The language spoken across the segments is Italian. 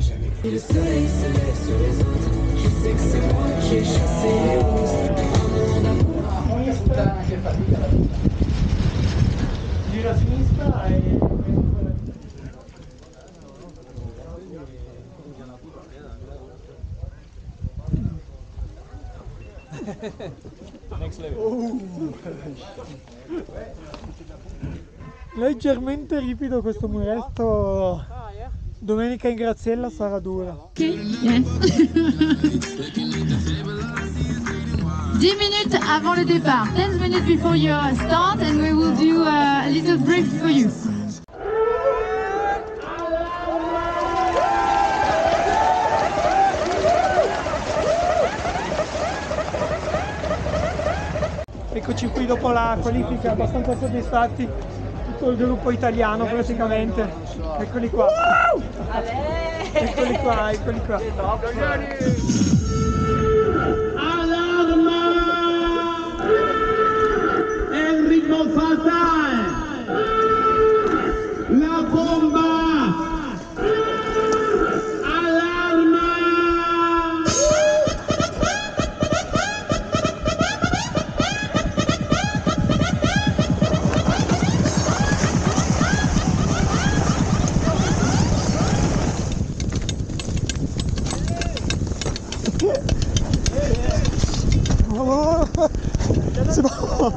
jamais, jamais. Le soleil se lève sur les autres. Je sais que c'est moi qui ai chassé les roses. Un monde d'amour. Gira a sinistra e... Leggermente ripido questo muretto. Domenica in Graziella sarà dura. Okay, yes. 10 minutes avant le départ. 10 minutes before your start and we will do uh, a little brief for you. Eccoci qui dopo la qualifica, abbastanza soddisfatti. Tutto il gruppo italiano praticamente. Eccoli qua. Eccoli qua, eccoli qua. El ritmo fatal. Oh, c'est bon.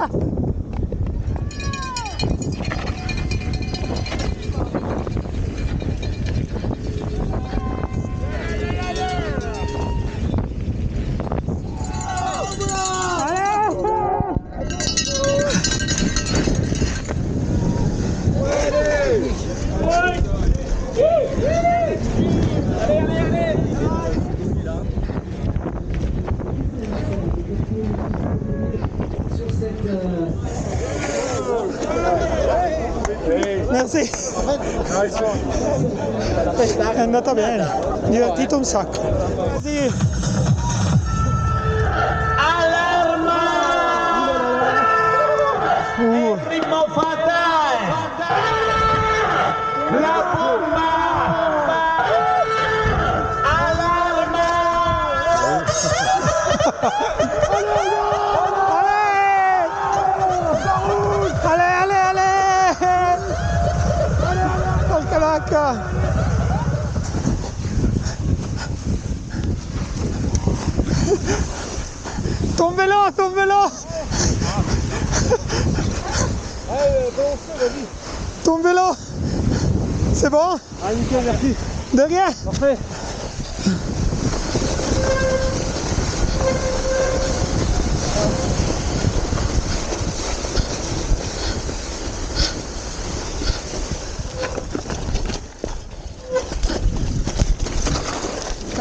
Merci. È andata bene, divertito un sacco. Sì. Uh. Ritmo fatal. La là Tombez là, tombez là Tombez là C'est bon? Ah nickel, merci. De rien. Parfait.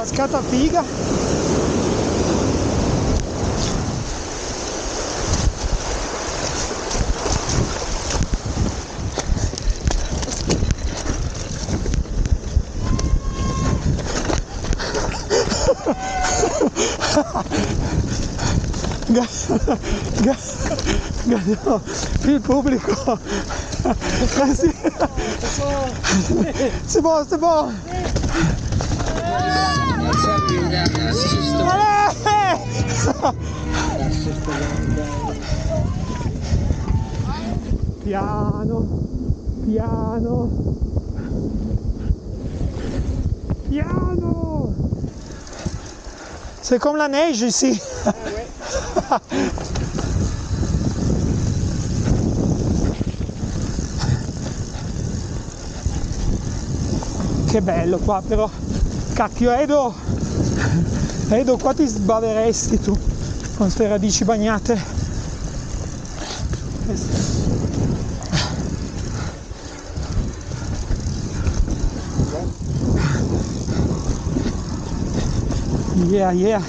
as catapigas. Ganhou e público. Se bom, se bom. Sì. Piano, piano, piano. C'est comme la neige ici. Che bello qua però. Cacchio Edo. Edo qua ti sbaveresti tu con queste radici bagnate. Yeah, yeah.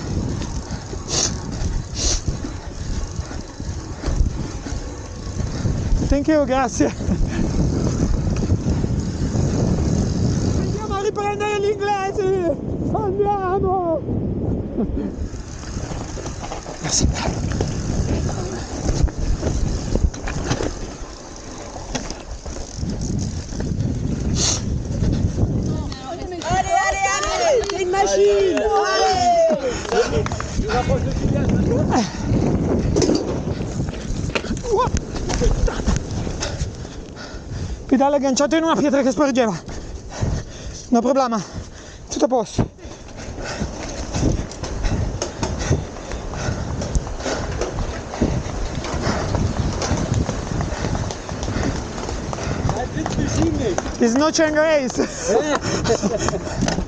Thank you, grazie. Grazie. Pedale agganciato in una pietra che sporgeva. No problema. Tutto a posto. It's no chain race.